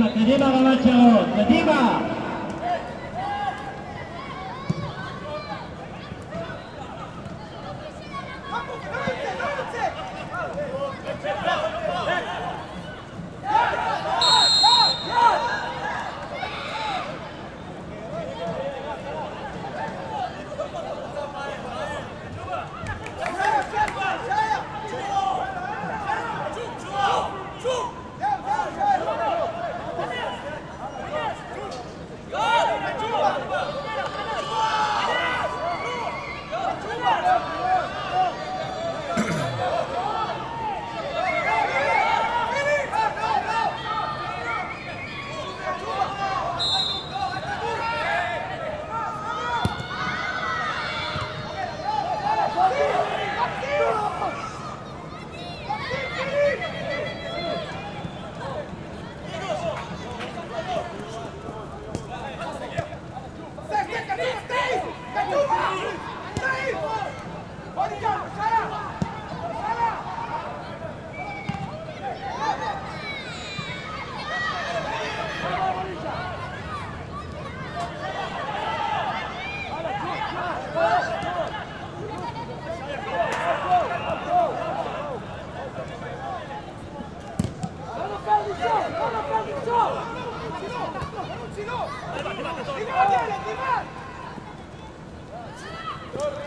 קדימה, קדימה רמת שרון, קדימה! Go!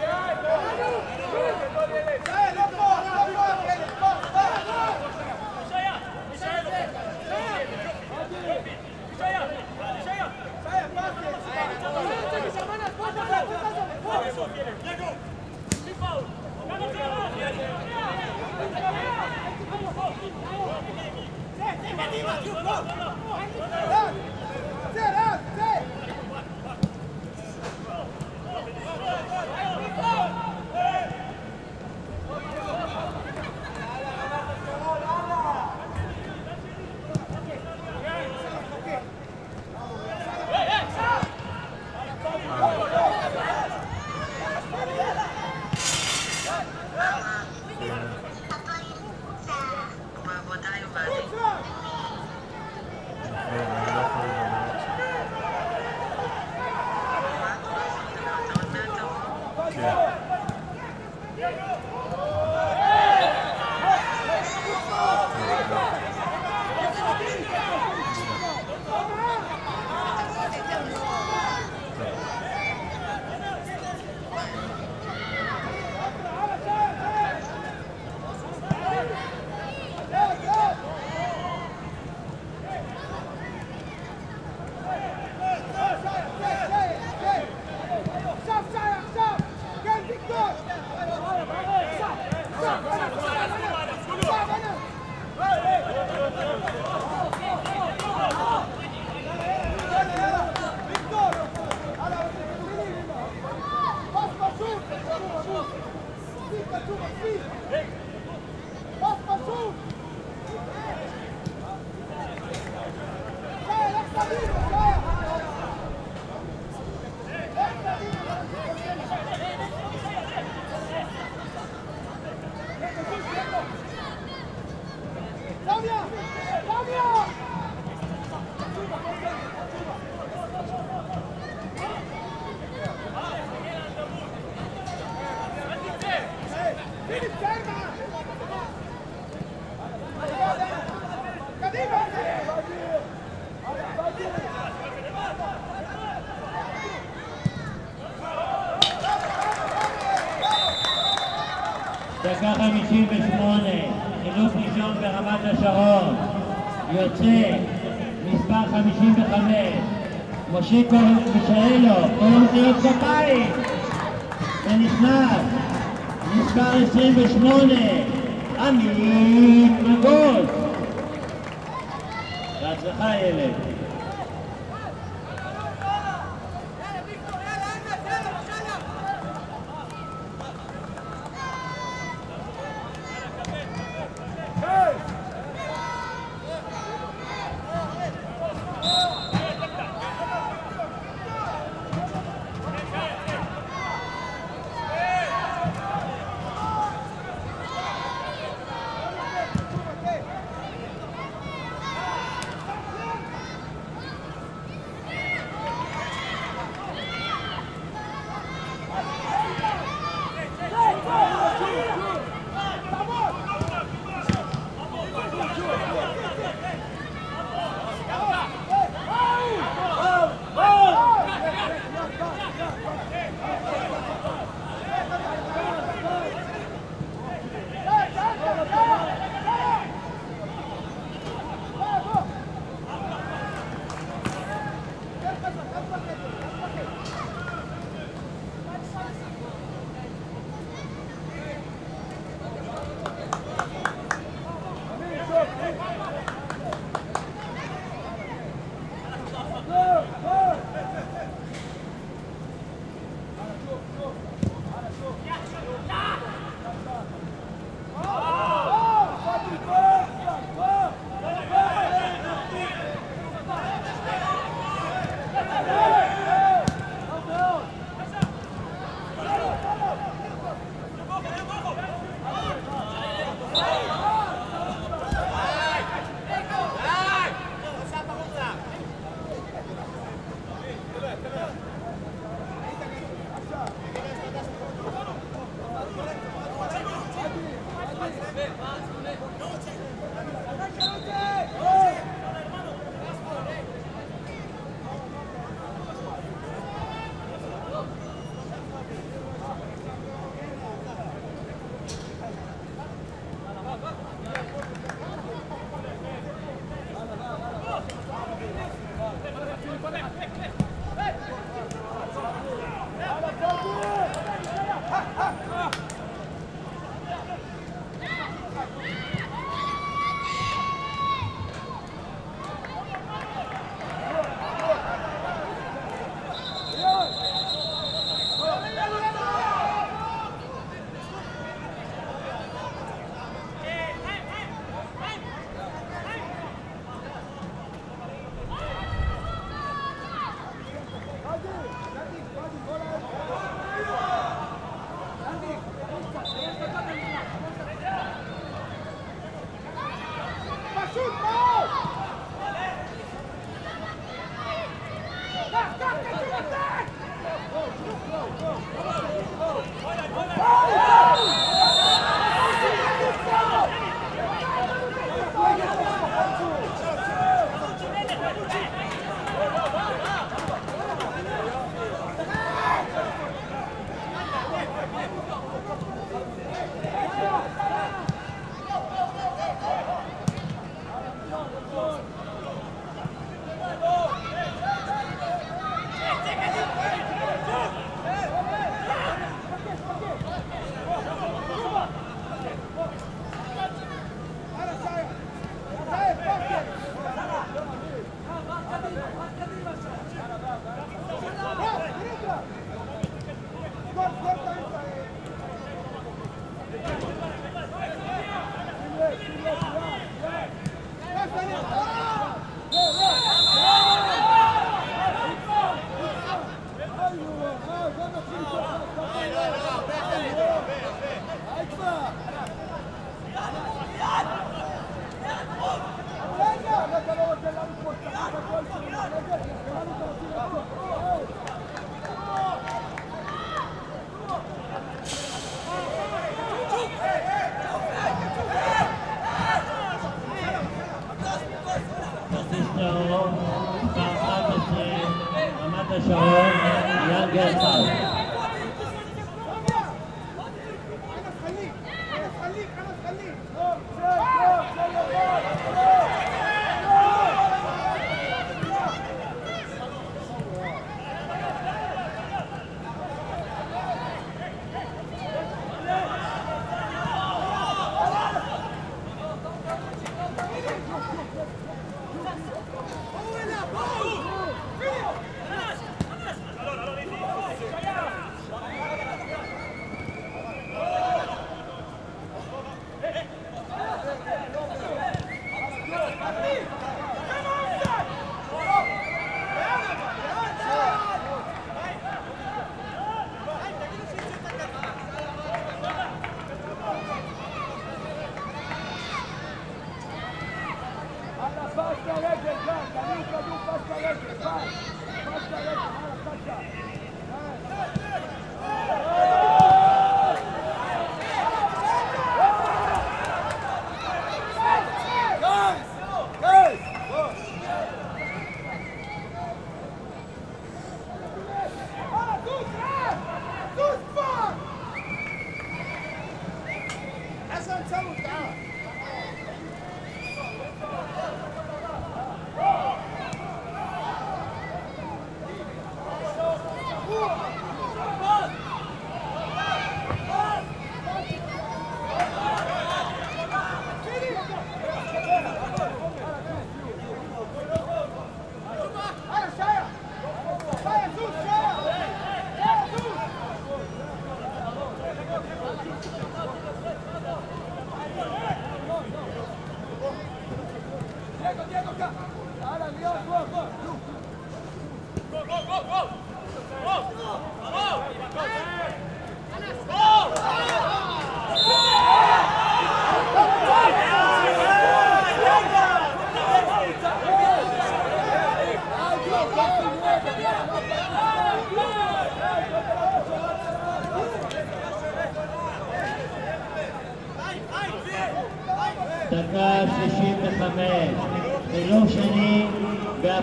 השרון. יוצא מספר 55, מושיקו מישאלו, כל המחיאות כפיים. ונכנס מספר 28, עמית מגוז. בהצלחה ילד. Boston.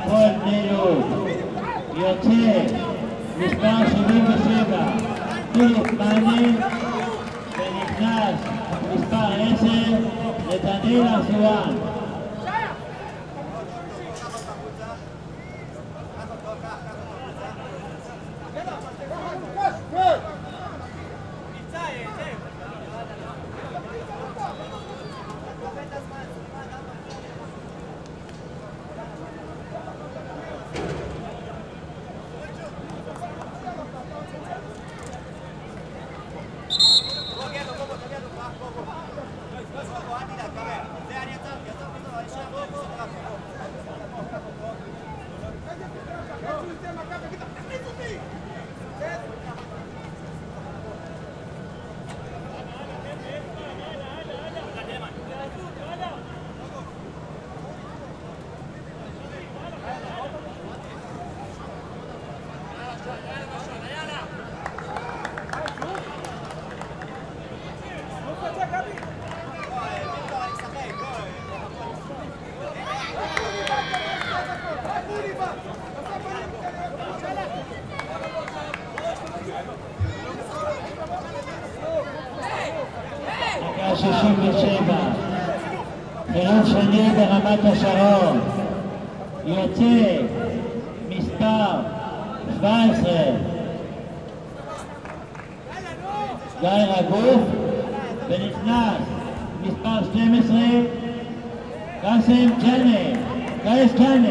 portero. Gökçe, Müslüman Şubin Beşikta, Kuluk Mani, Benignas, Müslüman Ese, Netanil Azuan. 67, חילוף שני ברמת השרון. יוצא מספר 17, גיא רגוף, ונכנס מספר 12, קאסם ג'אנה, קייס ג'אנה.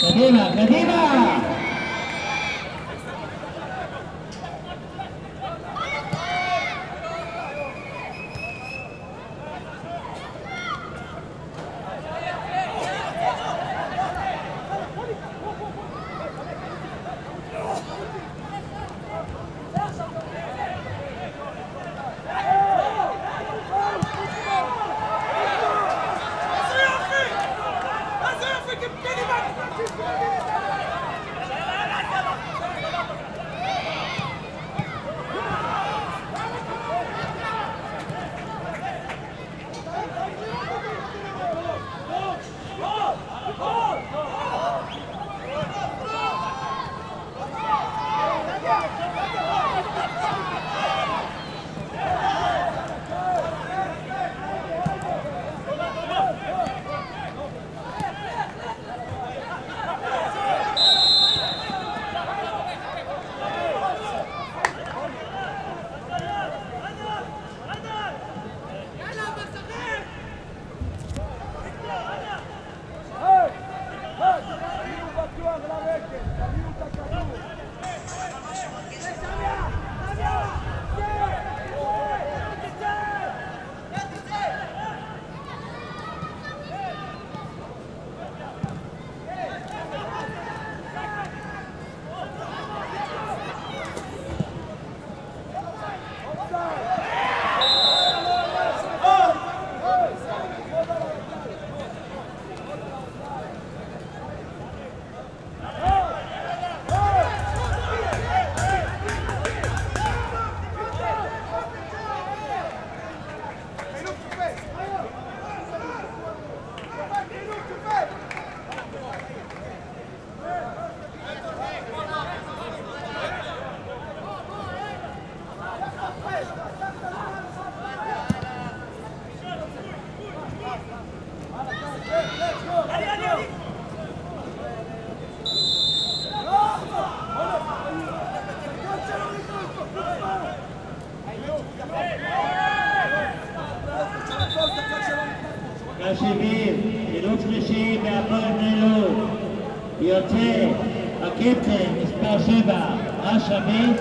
קדימה, קדימה! Happy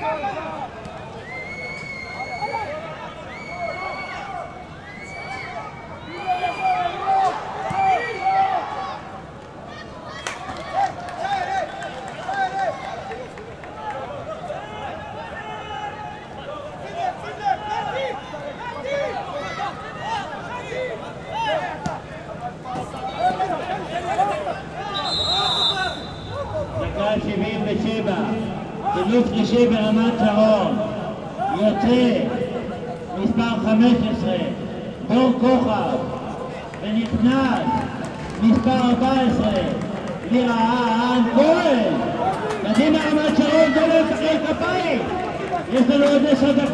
Give it up. de Santa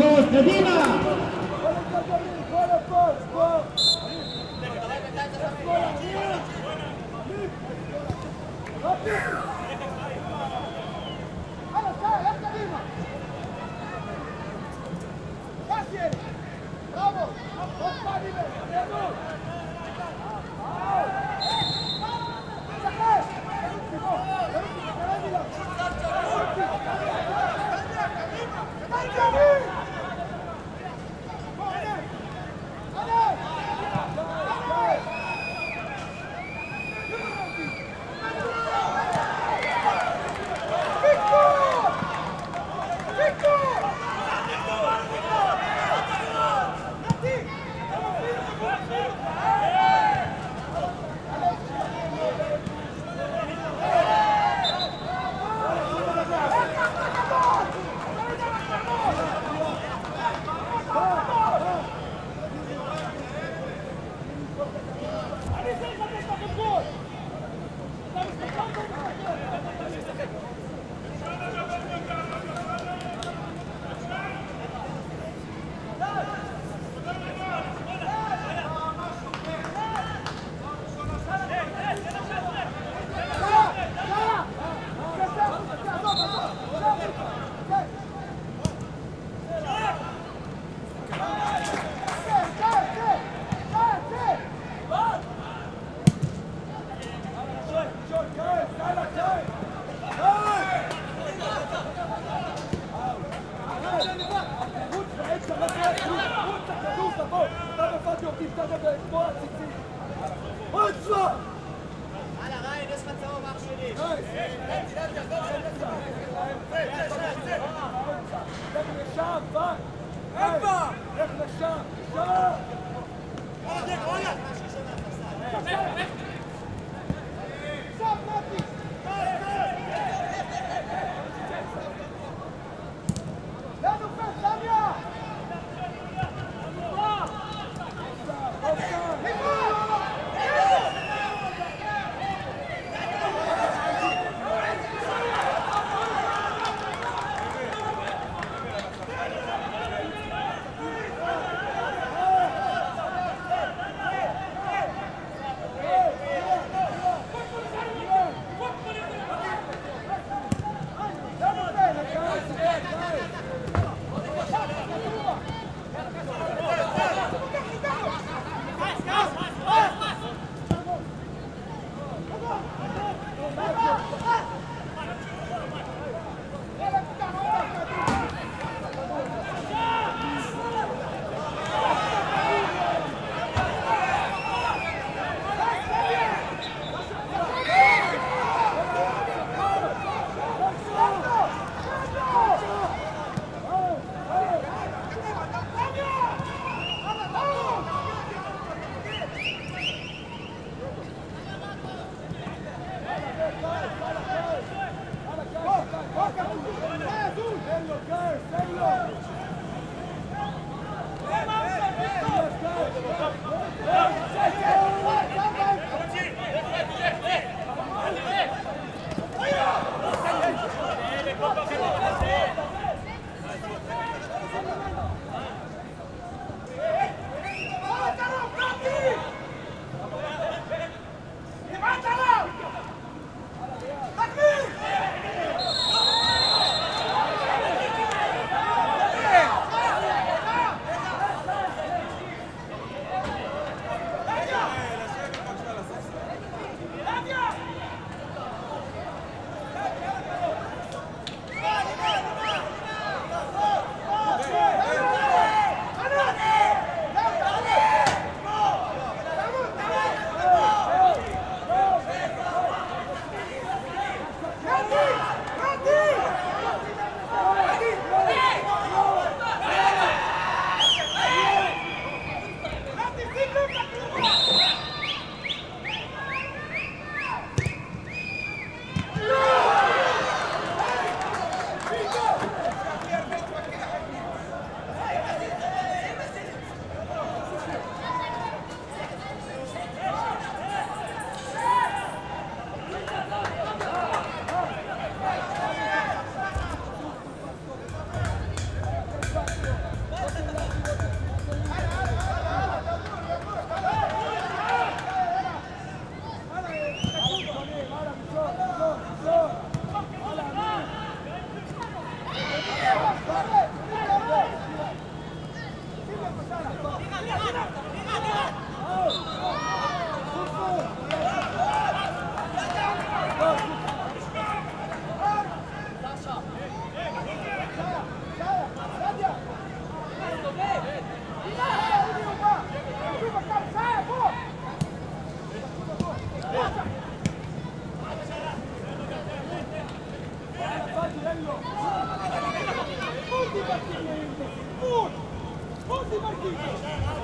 Martínez.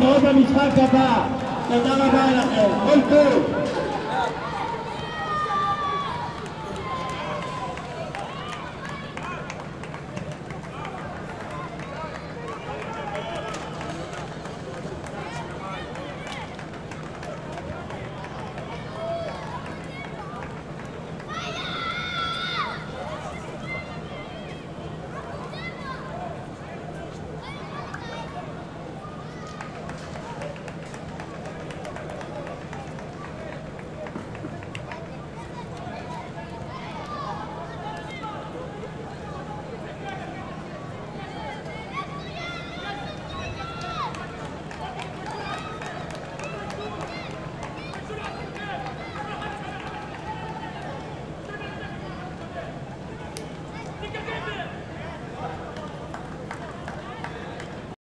ולהתראות במשחק הבא. תודה רבה לכם, כל טוב.